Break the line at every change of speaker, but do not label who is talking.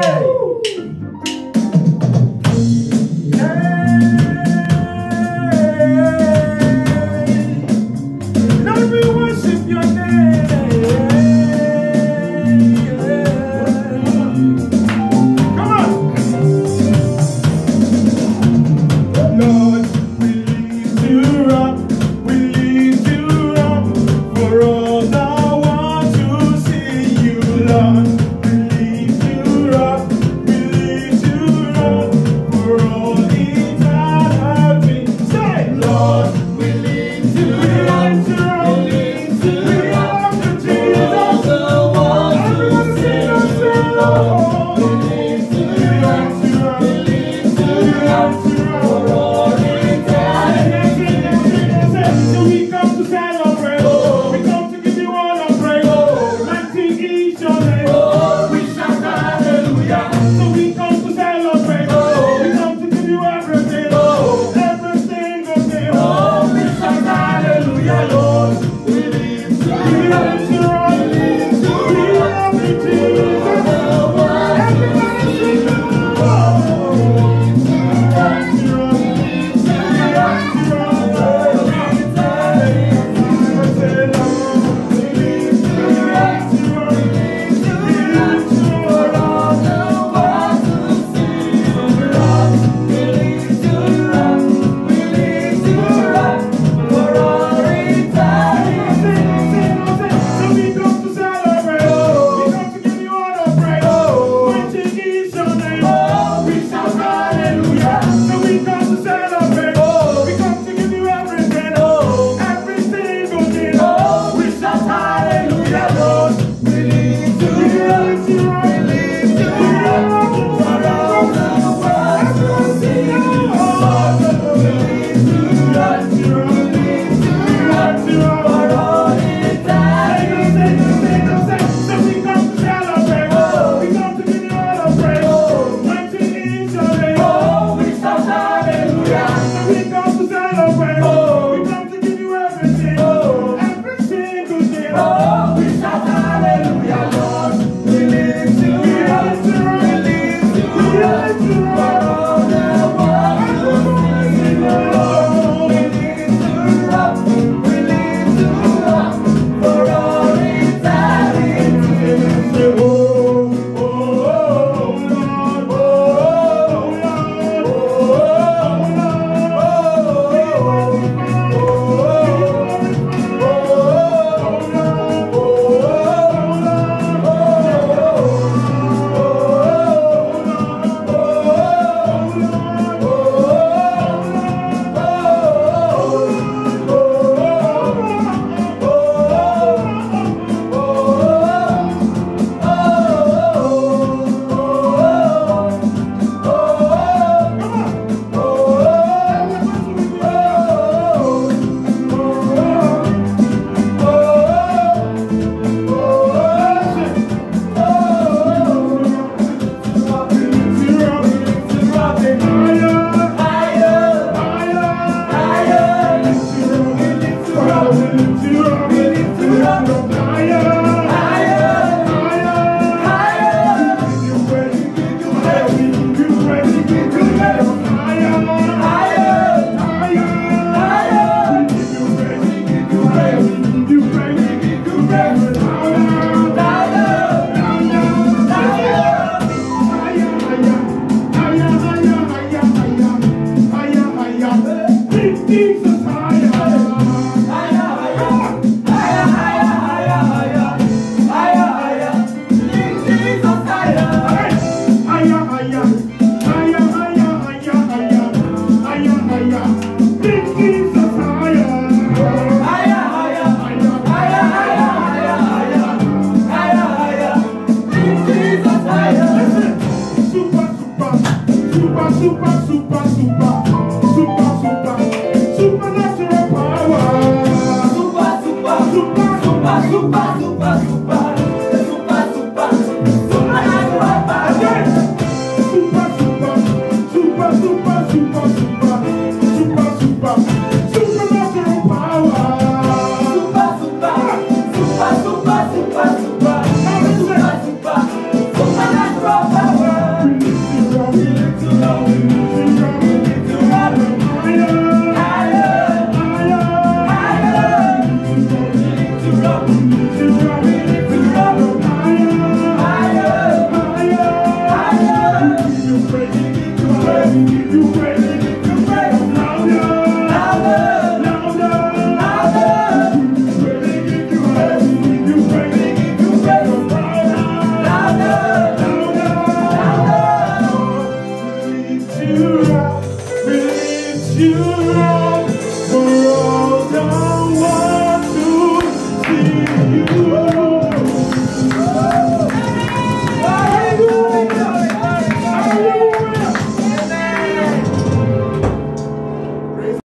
Hey!
You
ready? You ready?